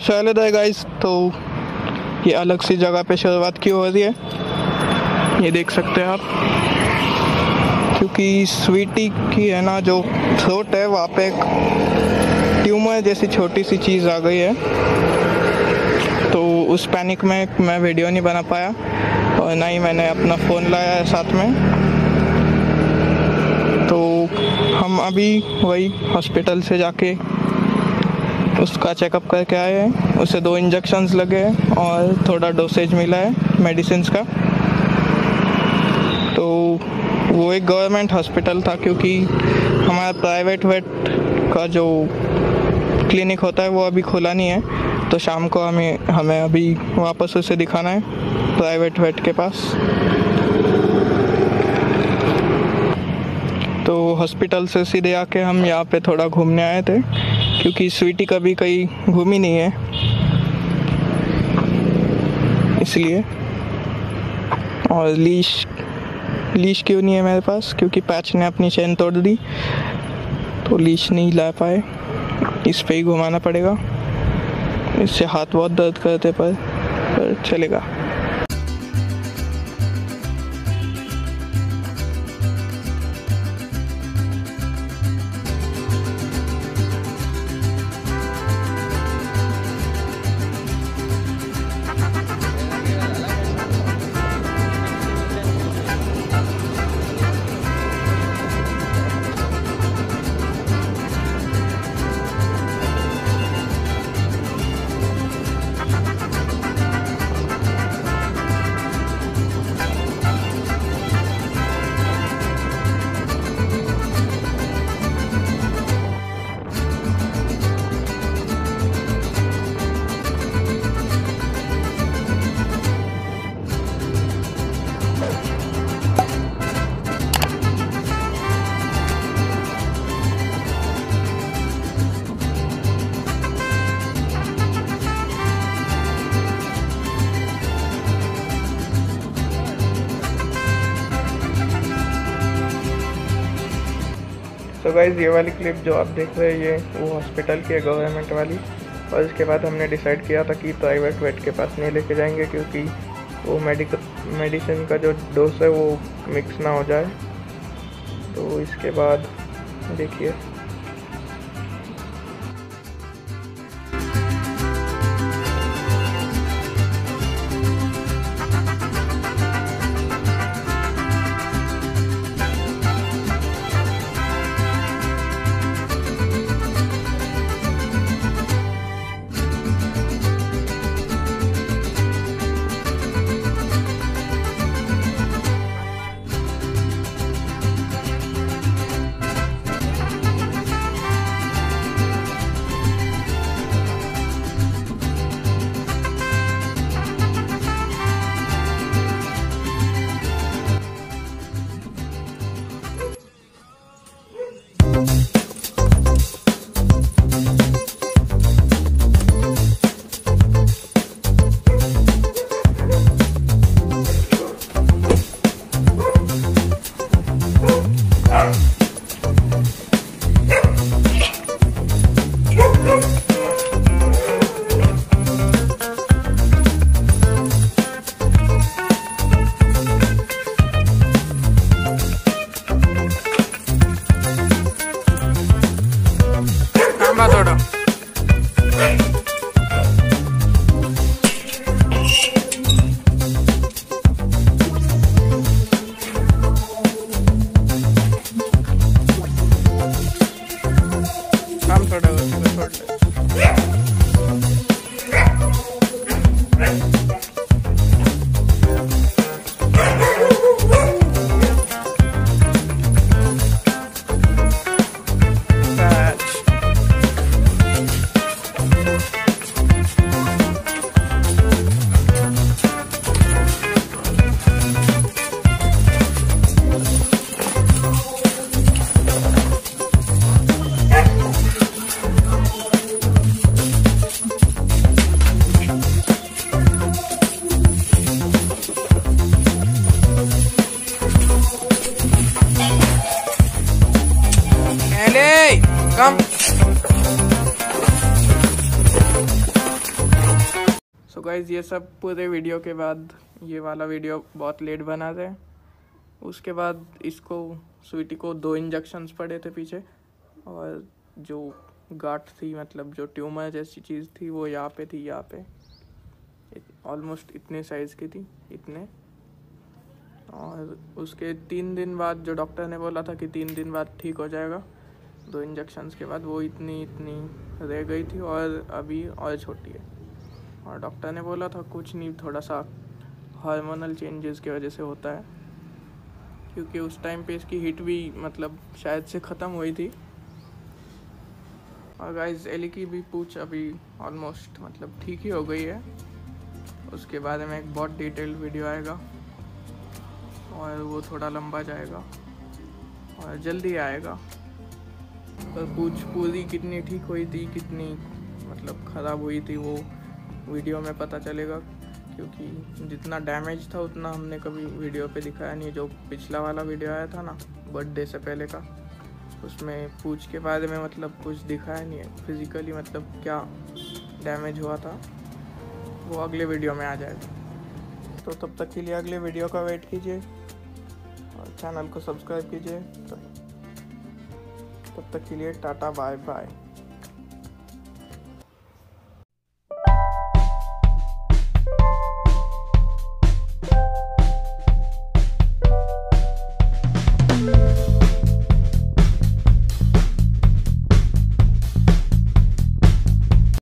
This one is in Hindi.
चलो है गाइस तो ये अलग सी जगह पे शुरुआत की हो रही है? ये देख सकते हैं आप। क्योंकि स्वीटी की है ना, जो थ्रोट है, वहाँ पे एक ट्यूमर जैसी छोटी सी चीज़ आ गई है। तो उस पैनिक में मैं वीडियो नहीं बना पाया। और ना ही मैंने अपना फ़ोन लाया है साथ में। तो हम अभी वही हॉस्पिटल से जाके उसका चेकअप करके आए हैं। उसे दो इंजेक्शन्स लगे हैं और थोड़ा डोसेज मिला है मेडिसिन का। तो वो एक गवर्नमेंट हॉस्पिटल था क्योंकि हमारा प्राइवेट वेट का जो क्लिनिक होता है वो अभी खुला नहीं है। तो शाम को हमें हमें अभी वापस उसे दिखाना है। प्राइवेट वेट के पास। तो हॉस्पिटल से सीधे आके हम यहाँ पे थोड़ा घूमने आए थे क्योंकि स्वीटी कभी कहीं घूमी नहीं है। इसलिए। और लीश लीश क्यों नहीं है मेरे पास क्योंकि पैच ने अपनी चैन तोड़ दी तो लीश नहीं ला पाए। इस पे ही घुमाना पड़ेगा। इससे हाथ बहुत दर्द करते पर, पर चलेगा। गाइज़ ये वाली क्लिप जो आप देख रहे हैं, ये वो हॉस्पिटल की है गवर्नमेंट वाली। और इसके बाद हमने डिसाइड किया था कि प्राइवेट वेट के पास नहीं लेके जाएँगे क्योंकि वो मेडिकल मेडिसिन का जो डोस है वो मिक्स ना हो जाए। तो इसके बाद देखिए। Hey. सो गाइज़ ये सब पूरे वीडियो के बाद, ये वाला वीडियो बहुत लेट बना था। उसके बाद इसको स्वीटी को दो इंजेक्शन्स पड़े थे पीछे। और जो गाठ थी मतलब जो ट्यूमर जैसी चीज़ थी, वो यहाँ पे थी, यहाँ पे। ऑलमोस्ट इतने साइज़ की थी, इतने। और उसके तीन दिन बाद जो डॉक्टर ने बोला था कि तीन दिन बाद ठीक हो जाएगा, दो इंजेक्शन्स के बाद वो इतनी इतनी रह गई थी और अभी और छोटी है। और डॉक्टर ने बोला था, कुछ नहीं थोड़ा सा हार्मोनल चेंजेस की वजह से होता है। क्योंकि उस टाइम पे इसकी हिट भी मतलब शायद से ख़त्म हुई थी। और गाइस एली की भी पूछ अभी ऑलमोस्ट मतलब ठीक ही हो गई है। उसके बारे में एक बहुत डिटेल्ड वीडियो आएगा और वो थोड़ा लंबा जाएगा और जल्दी आएगा। पर पूछ, पूरी कितनी ठीक हुई थी, कितनी मतलब ख़राब हुई थी वो? वीडियो में पता चलेगा, क्योंकि जितना डैमेज था उतना हमने कभी वीडियो पे दिखाया नहीं। जो पिछला वाला वीडियो आया था ना बर्थडे से पहले का, उसमें पूछ के बाद में मतलब कुछ दिखाया नहीं है। फिज़िकली मतलब क्या डैमेज हुआ था, वो अगले वीडियो में आ जाएगा। तो तब तक के लिए अगले वीडियो का वेट कीजिए, और चैनल को सब्सक्राइब कीजिए। तब तब तक के लिए टाटा बाय बाय